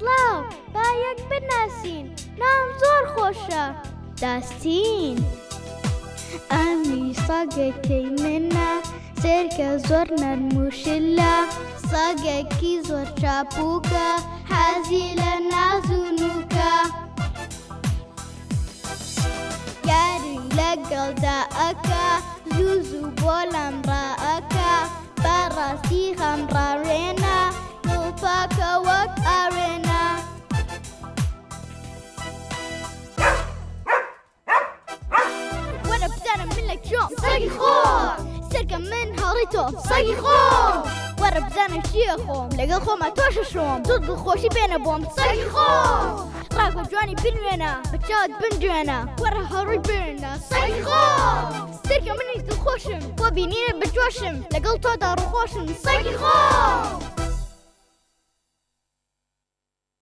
سلااو با یەک بناسین نام زۆر خۆشە داستین ئەمی ساگەکەی منە سرکە زۆر نەرموشلا ساگەکی زۆر چاپووکە حەزی لە نازونوکە یاری لەگەڵدا ئەکە زوو زوو بۆ لەمڕەکە بەڕاستی خەمڕاوێن تۆ سەگی خۆم سەرکە من هەڵی تۆ سەگی خۆم وەرە بزانە شیە خۆم لەگەڵ خۆمە تۆشە شۆم تۆ دڵخۆشی بێنە بۆم سەگی خۆم ڕاگۆ جوانی بنوێنە بەچات بنجێنە وەرە هەڕووی بێنە سەگی خۆم سەرکە منی دڵخۆشم بۆ بینینە بجۆشم لەگەڵ تۆدا ڕخۆشم سەگی خۆم.